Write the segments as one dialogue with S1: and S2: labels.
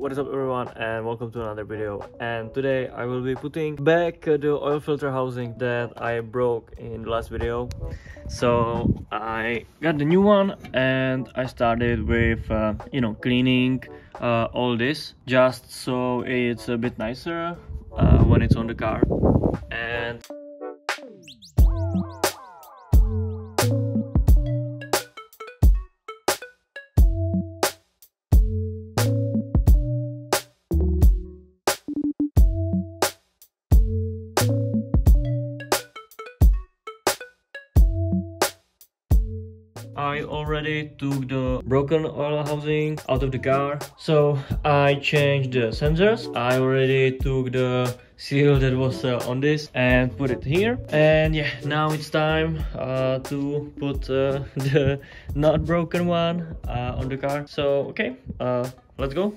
S1: what is up everyone and welcome to another video. And today I will be putting back the oil filter housing that I broke in the last video. So I got the new one and I started with uh, you know cleaning uh, all this just so it's a bit nicer uh, when it's on the car. And took the broken oil housing out of the car. So I changed the sensors. I already took the seal that was uh, on this and put it here. And yeah now it's time uh, to put uh, the not broken one uh, on the car. So okay uh, let's go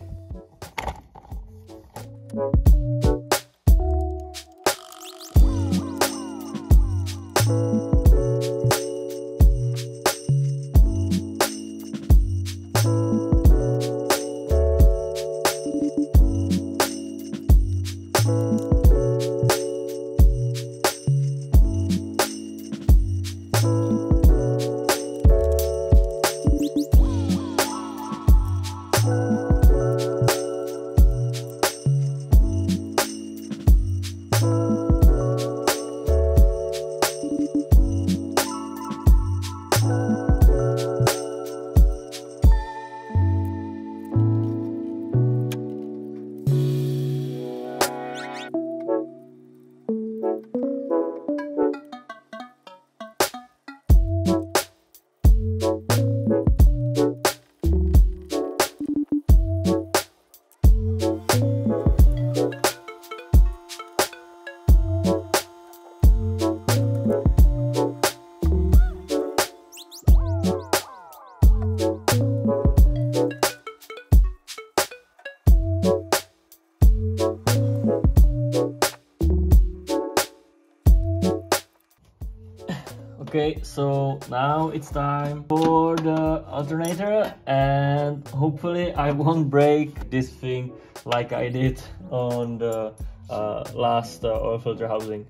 S1: so now it's time for the alternator and hopefully I won't break this thing like I did on the uh, last uh, oil filter housing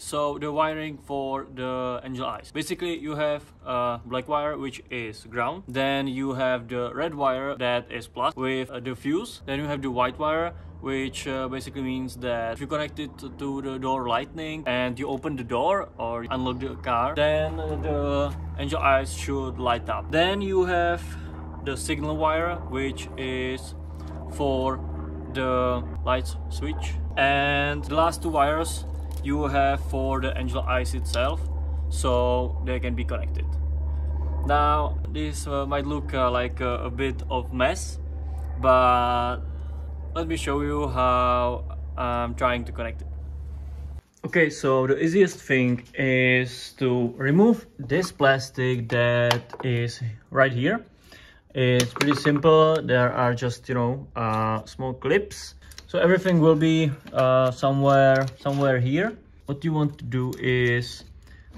S1: so the wiring for the angel eyes. Basically you have a black wire which is ground. Then you have the red wire that is plus with the fuse. Then you have the white wire which uh, basically means that if you connect it to the door lightning and you open the door or unlock the car then the angel eyes should light up. Then you have the signal wire which is for the light switch. And the last two wires you have for the angel eyes itself so they can be connected. Now this uh, might look uh, like a, a, bit of mess but let me show you how I'm trying to connect it. Okay so the easiest thing is to remove this plastic that is right here. It's pretty simple. There are just you know uh, small clips so everything will be uh, somewhere somewhere here. What you want to do is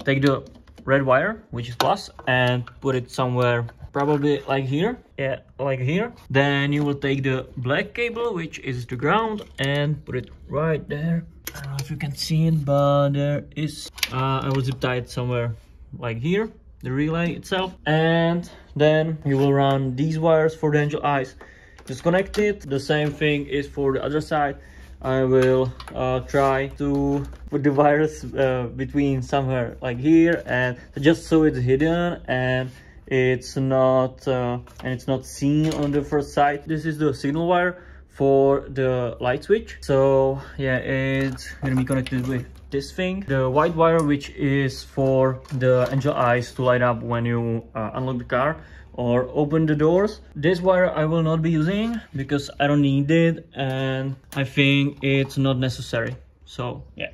S1: take the red wire which is plus and put it somewhere probably like here. Yeah like here. Then you will take the black cable which is the ground and put it right there. I don't know if you can see it but there is uh, i will zip tie it somewhere like here the relay itself. And then you will run these wires for the angel eyes disconnect it the same thing is for the other side. I will uh, try to put the wires uh, between somewhere like here and just so it's hidden and it's not uh, and it's not seen on the first sight. This is the signal wire for the light switch. So yeah it's gonna be connected with this thing. The white wire which is for the angel eyes to light up when you uh, unlock the car or open the doors. This wire i will not be using because i don't need it and i think it's not necessary. So yeah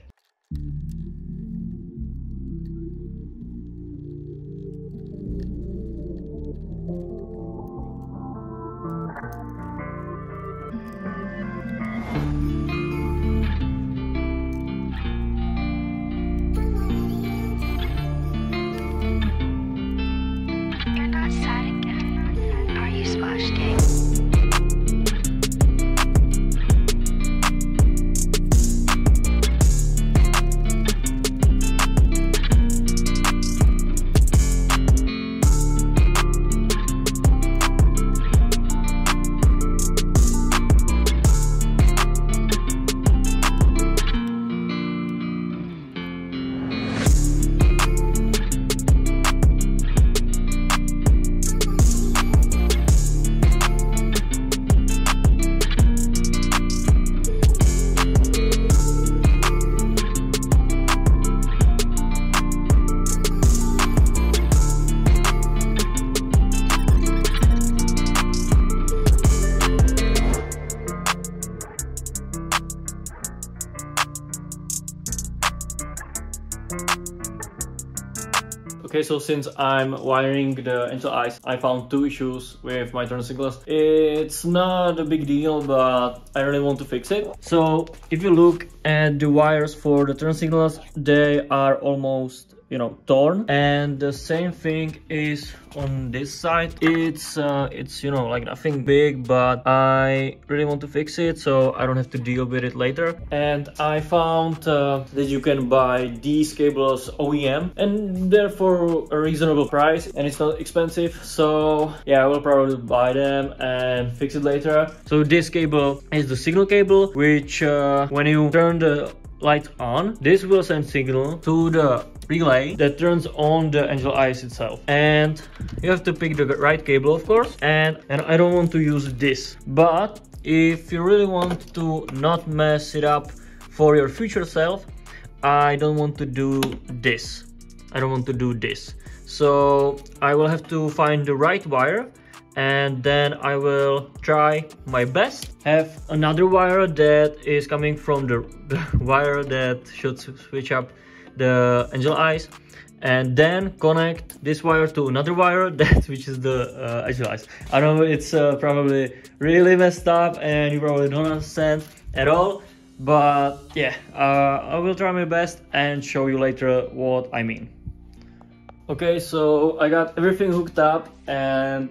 S1: Okay, so since I'm wiring the Angel Eyes, I found two issues with my turn signals. It's not a big deal, but I really want to fix it. So if you look at the wires for the turn signals, they are almost you know torn. And the same thing is on this side. It's uh, it's you know like nothing big but i really want to fix it so i don't have to deal with it later. And i found uh, that you can buy these cables oem and they're for a reasonable price and it's not expensive. So yeah i will probably buy them and fix it later. So this cable is the signal cable which uh, when you turn the light on this will send signal to the relay that turns on the angel eyes itself. And you have to pick the right cable of course. And and i don't want to use this. But if you really want to not mess it up for your future self i don't want to do this. I don't want to do this. So i will have to find the right wire. And then I will try my best. Have another wire that is coming from the, the wire that should switch up the angel eyes and then connect this wire to another wire that which is the uh, angel eyes. I know it's uh, probably really messed up and you probably don't understand at all but yeah uh, I will try my best and show you later what I mean. Okay so I got everything hooked up and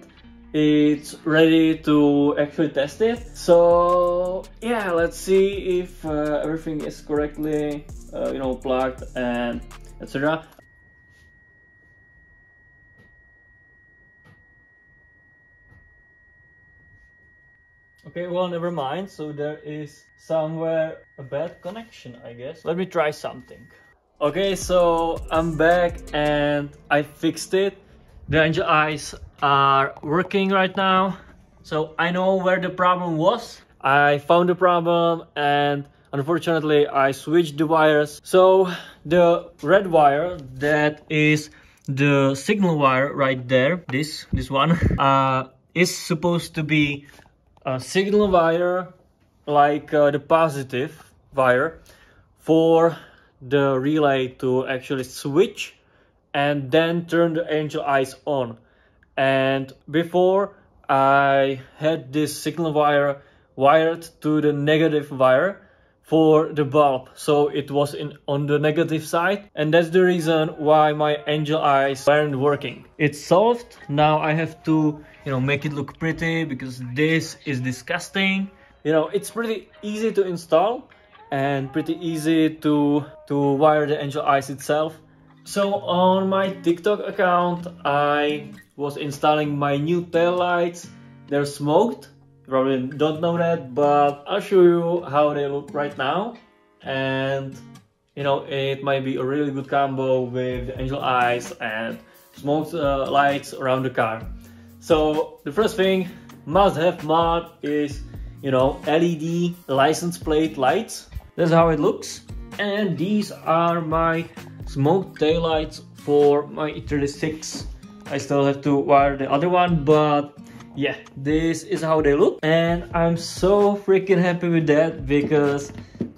S1: it's ready to actually test it so yeah let's see if uh, everything is correctly uh, you know plugged and etc okay well never mind. So there is somewhere a bad connection i guess. Let me try something. Okay so i'm back and i fixed it. The angel eyes are working right now. So I know where the problem was. I found the problem and unfortunately I switched the wires. So the red wire that is the signal wire right there, this, this one, uh, is supposed to be a signal wire like uh, the positive wire for the relay to actually switch and then turn the angel eyes on and before I had this signal wire wired to the negative wire for the bulb. So it was in on the negative side and that's the reason why my angel eyes weren't working. It's solved now i have to you know make it look pretty because this is disgusting. You know it's pretty easy to install and pretty easy to to wire the angel eyes itself. So on my tiktok account i was installing my new tail lights. They're smoked. Probably don't know that, but I'll show you how they look right now. And you know, it might be a really good combo with angel eyes and smoked uh, lights around the car. So the first thing must have mod is, you know, LED license plate lights. That's how it looks. And these are my smoked taillights for my E36 I still have to wire the other one, but yeah, this is how they look. And I'm so freaking happy with that because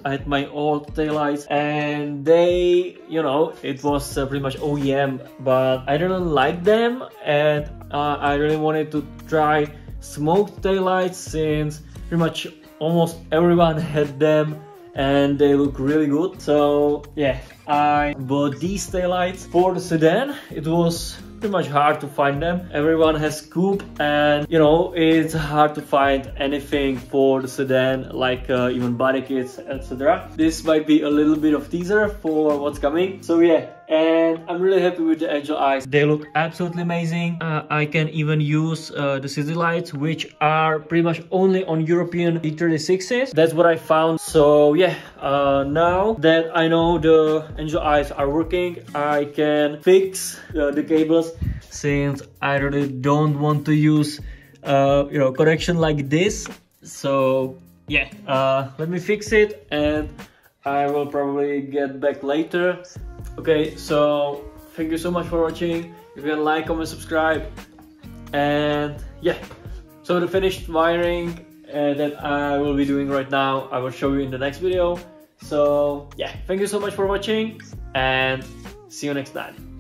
S1: I had my old taillights and they, you know, it was uh, pretty much OEM, but I didn't like them and uh, I really wanted to try smoked taillights since pretty much almost everyone had them and they look really good. So yeah, I bought these taillights for the sedan. It was pretty much hard to find them. Everyone has coupe and you know it's hard to find anything for the sedan like uh, even body kits etc. This might be a little bit of teaser for what's coming. So yeah and I'm really happy with the angel eyes. They look absolutely amazing. Uh, I can even use uh, the city lights which are pretty much only on European E36s. That's what I found. So yeah, uh, now that I know the angel eyes are working, I can fix uh, the cables since I really don't want to use uh, you know correction like this. So yeah, uh, let me fix it and I will probably get back later Okay, so thank you so much for watching. If you can like, comment, subscribe. And yeah, so the finished wiring uh, that I will be doing right now, I will show you in the next video. So yeah, thank you so much for watching and see you next time.